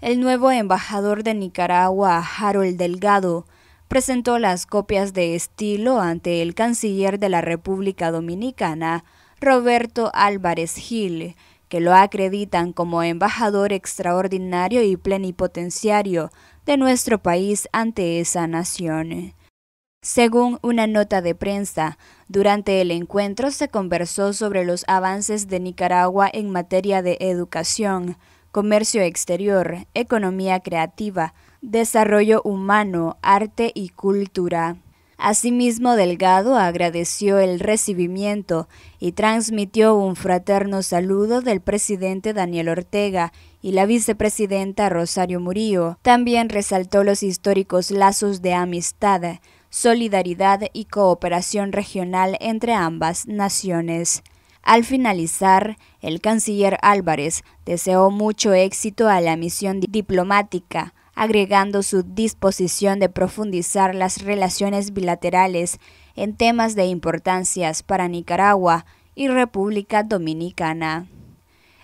El nuevo embajador de Nicaragua, Harold Delgado, presentó las copias de estilo ante el canciller de la República Dominicana, Roberto Álvarez Gil, que lo acreditan como embajador extraordinario y plenipotenciario de nuestro país ante esa nación. Según una nota de prensa, durante el encuentro se conversó sobre los avances de Nicaragua en materia de educación, comercio exterior, economía creativa, desarrollo humano, arte y cultura. Asimismo, Delgado agradeció el recibimiento y transmitió un fraterno saludo del presidente Daniel Ortega y la vicepresidenta Rosario Murillo. También resaltó los históricos lazos de amistad, solidaridad y cooperación regional entre ambas naciones. Al finalizar, el canciller Álvarez deseó mucho éxito a la misión diplomática, agregando su disposición de profundizar las relaciones bilaterales en temas de importancia para Nicaragua y República Dominicana.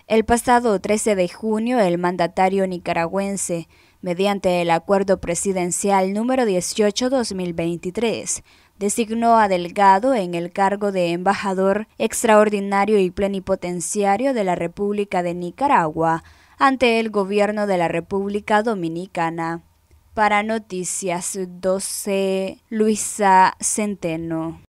El pasado 13 de junio, el mandatario nicaragüense, mediante el Acuerdo Presidencial número 18-2023, designó a Delgado en el cargo de embajador extraordinario y plenipotenciario de la República de Nicaragua ante el gobierno de la República Dominicana. Para Noticias 12, Luisa Centeno.